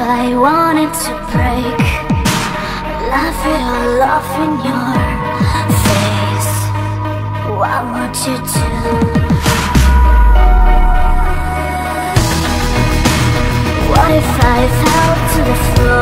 If I wanted to break? Laugh it all off in your face. What would you do? What if I fell to the floor?